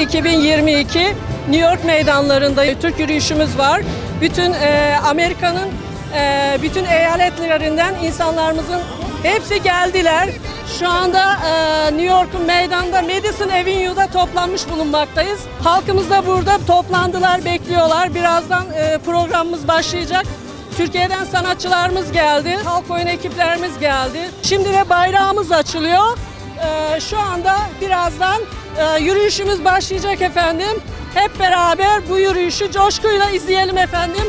2022 New York meydanlarında Türk yürüyüşümüz var. Bütün e, Amerika'nın e, bütün eyaletlerinden insanlarımızın hepsi geldiler. Şu anda e, New York'un meydanda Madison Avenue'da toplanmış bulunmaktayız. Halkımız da burada toplandılar, bekliyorlar. Birazdan e, programımız başlayacak. Türkiye'den sanatçılarımız geldi, halk oyun ekiplerimiz geldi. Şimdi de bayrağımız açılıyor. Ee, şu anda birazdan e, yürüyüşümüz başlayacak efendim. Hep beraber bu yürüyüşü coşkuyla izleyelim efendim.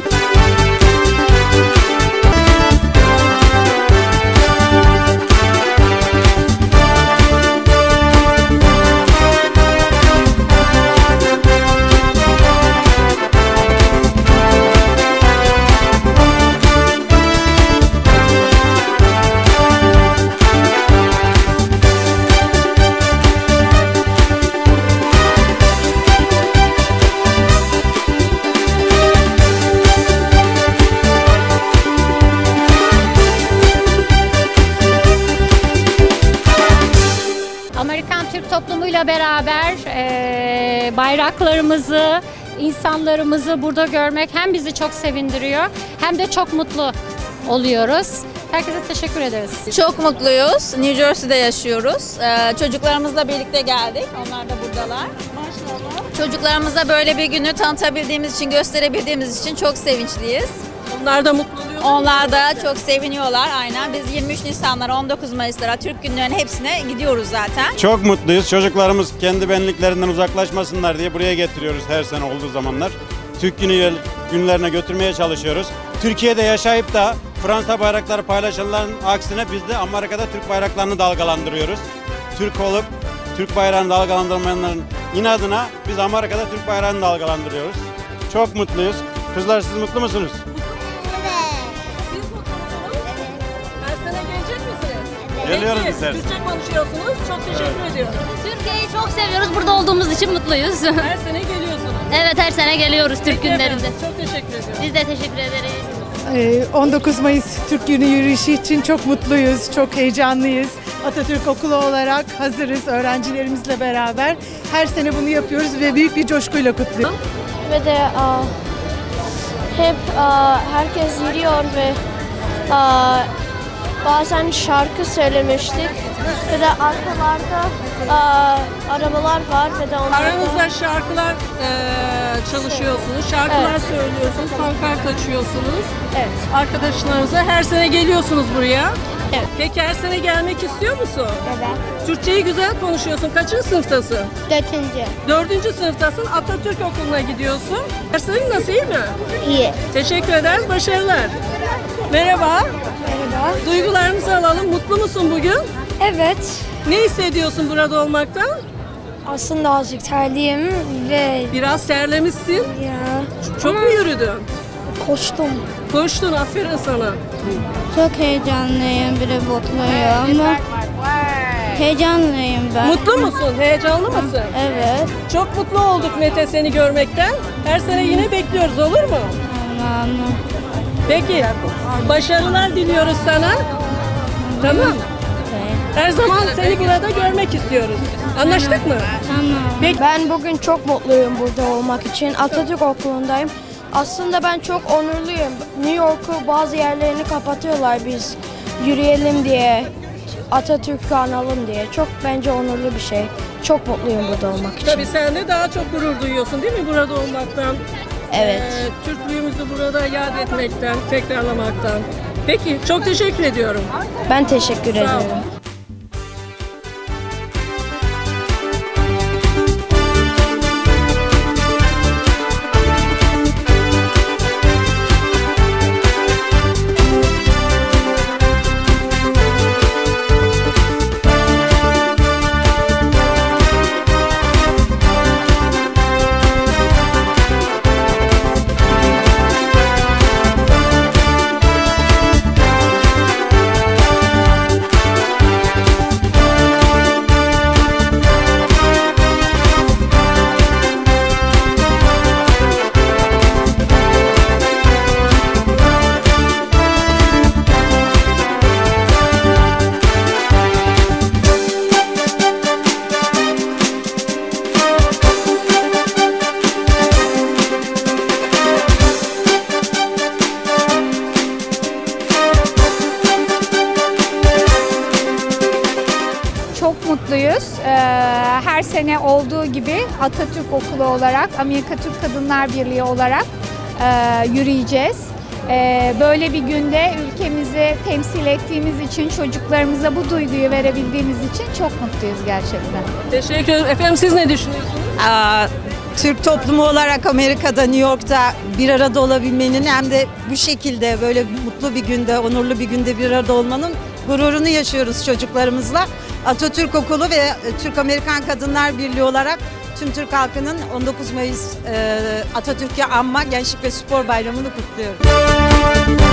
Toplumuyla beraber eee, bayraklarımızı, insanlarımızı burada görmek hem bizi çok sevindiriyor hem de çok mutlu oluyoruz. Herkese teşekkür ederiz. Çok mutluyuz. New Jersey'de yaşıyoruz. Ee, çocuklarımızla birlikte geldik. Onlar da buradalar. Çocuklarımıza böyle bir günü tanıtabildiğimiz için, gösterebildiğimiz için çok sevinçliyiz. Onlar da mutlu. Onlar da çok seviniyorlar. Aynen. Biz 23 Nisanlara, 19 Mayıs'lara, Türk günlerinin hepsine gidiyoruz zaten. Çok mutluyuz. Çocuklarımız kendi benliklerinden uzaklaşmasınlar diye buraya getiriyoruz her sene olduğu zamanlar. Türk günü günlerine götürmeye çalışıyoruz. Türkiye'de yaşayıp da Fransa bayrakları paylaşanların aksine biz de Amerika'da Türk bayraklarını dalgalandırıyoruz. Türk olup Türk bayrağını dalgalandırmayanların inadına biz Amerika'da Türk bayrağını dalgalandırıyoruz. Çok mutluyuz. Kızlar siz mutlu musunuz? Geliyoruz Peki, biz her sene. Türkçe konuşuyorsunuz. Çok teşekkür ediyorum. Türkiye'yi çok seviyoruz. Burada olduğumuz için mutluyuz. Her sene geliyorsunuz. evet her sene geliyoruz Türk Peki efendim, günlerinde. Çok teşekkür ediyorum. Biz de teşekkür ederiz. Ee, 19 Mayıs Türk Günü yürüyüşü için çok mutluyuz, çok heyecanlıyız. Atatürk Okulu olarak hazırız öğrencilerimizle beraber. Her sene bunu yapıyoruz ve büyük bir coşkuyla kutluyoruz. ve de aa, hep aa, herkes yürüyor ve aa, bazen şarkı söylemiştik ve de arkalarda aa, arabalar var ve de onlarda Aranızda şarkılar eee, çalışıyorsunuz, şarkılar Evet. söylüyorsunuz, pankart açıyorsunuz. evet Arkadaşlarınıza her sene geliyorsunuz buraya. Evet. Peki her sene gelmek istiyor musun? evet Türkçeyi güzel konuşuyorsun. Kaçıncı sınıftasın? dördüncü Dördüncü sınıftasın. Atatürk Okulu'na gidiyorsun. Derslerin nasıl iyi mi? iyi Teşekkür ederiz. Başarılar. Merhaba. Merhaba Duygularınızı alalım. Mutlu musun bugün? evet Ne hissediyorsun burada olmaktan? aslında azıcık terliyim ve Biraz terlemişsin. ya Çok mu yürüdün? koştum Koştun. Aferin sana. çok heyecanlıyım bir de mutluyum heyecanlıyım ben Mutlu musun? Heyecanlı mısın? evet Çok mutlu olduk Mete seni görmekten. Her sene yine bekliyoruz olur mu? Tamam. Peki. Başarılar diliyoruz sana. Tamam. Her zaman seni burada görmek istiyoruz. Anlaştık mı? Peki. Ben bugün çok mutluyum burada olmak için. Atatürk Okulu'ndayım. Aslında ben çok onurluyum. New York'u bazı yerlerini kapatıyorlar biz yürüyelim diye. Atatürk'ü analım diye. Çok bence onurlu bir şey. Çok mutluyum burada olmak için. Tabii sen de daha çok gurur duyuyorsun değil mi burada olmaktan? Evet. Ee, Türklüğümüzü burada yad etmekten, tekrarlamaktan. Peki çok teşekkür ediyorum. Ben teşekkür ederim. Her sene olduğu gibi Atatürk Okulu olarak, Amerika Türk Kadınlar Birliği olarak e, yürüyeceğiz. E, böyle bir günde ülkemizi temsil ettiğimiz için, çocuklarımıza bu duyguyu verebildiğimiz için çok mutluyuz gerçekten. Teşekkür ederim. Efendim siz ne düşünüyorsunuz? Aa, Türk toplumu olarak Amerika'da, New York'ta bir arada olabilmenin hem de bu şekilde böyle mutlu bir günde, onurlu bir günde bir arada olmanın gururunu yaşıyoruz çocuklarımızla. Atatürk Okulu ve Türk Amerikan Kadınlar Birliği olarak tüm Türk halkının 19 Mayıs e, Atatürk'ü anma Gençlik ve Spor Bayramı'nı kutluyoruz.